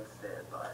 on standby.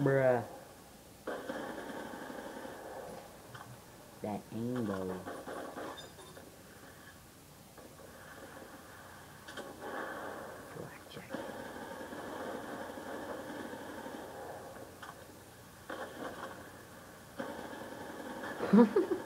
Bruh. That angle. Blackjack.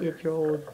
Get trolled.